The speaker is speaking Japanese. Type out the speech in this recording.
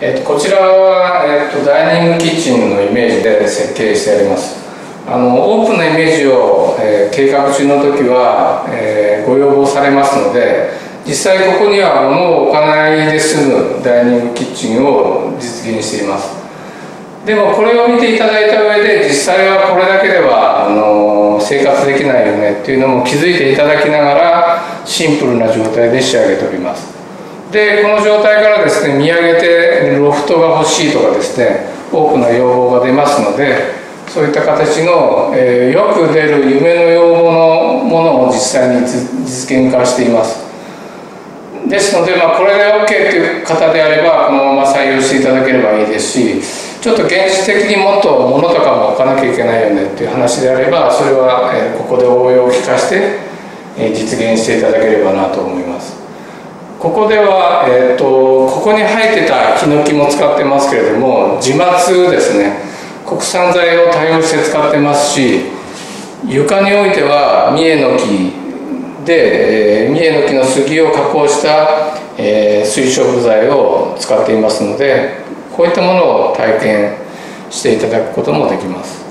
えっと、こちらは、えっと、ダイニングキッチンのイメージで設計してあります。あのオープンなイメージを、えー、計画中の時は、えー、ご要望されますので実際ここには物を置かないで済むダイニングキッチンを実現しています。でもこれを見ていただいた上で実際はこれだけではあの生活できないよねっていうのも気づいていただきながらシンプルな状態で仕上げております。でこの状態からですね見上げてロフトが欲しいとかですね多くの要望が出ますのでそういった形の、えー、よく出る夢の要望のものを実際に実現化しています。ですので、まあ、これで OK という方であればこのまま採用していただければいいですしちょっと現実的にもっと物とかも置かなきゃいけないよねっていう話であればそれは、えー、ここで応用を聞かせて、えー、実現していただければなと思います。ここでは、えーと、ここに生えてたヒノキも使ってますけれども自松ですね。国産材を多用して使ってますし床においては三重の木で、えー、三重の木の杉を加工した、えー、水晶部材を使っていますのでこういったものを体験していただくこともできます。